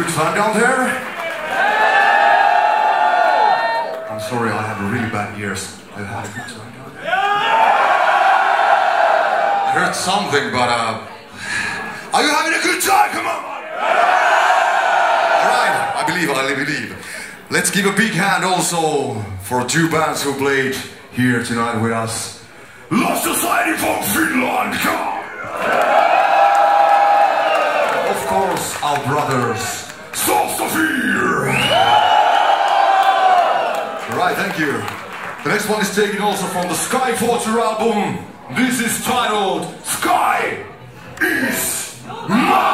Good fun down there? I'm sorry, I have a really bad ears. I had a good time down there. I heard something, but uh, are you having a good time? Come on! Alright, I believe, I believe. Let's give a big hand also for two bands who played here tonight with us. Lost Society from Finland! Come on! Of course, our brothers, thank you. The next one is taken also from the Skyforger album. This is titled Sky is Mine!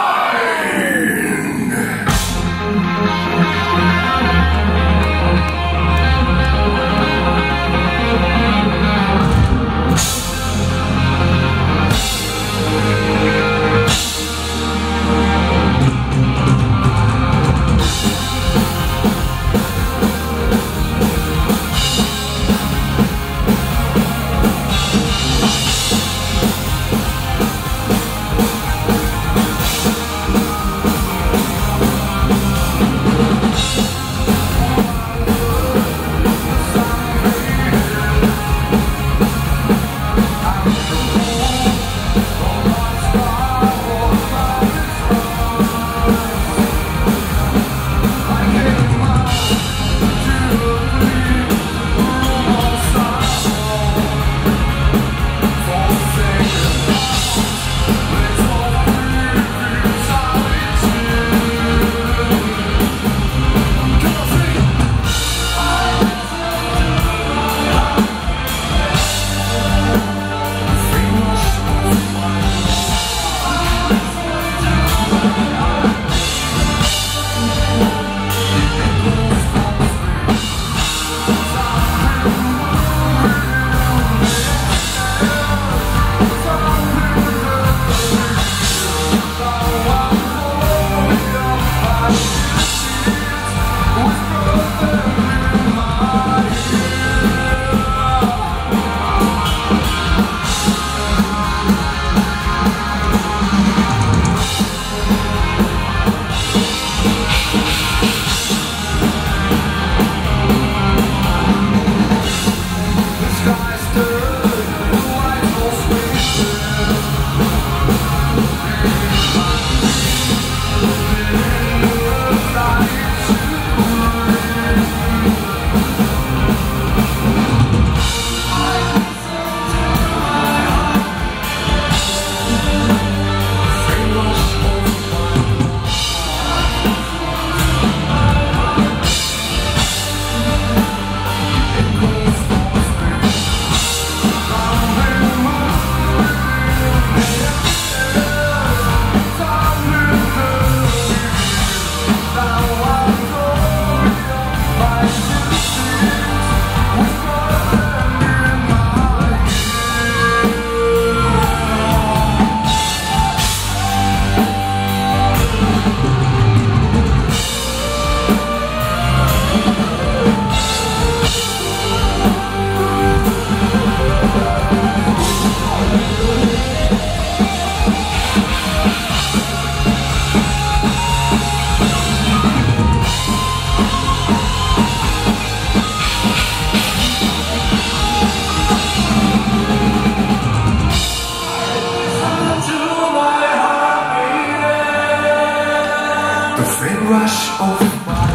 Rush of fire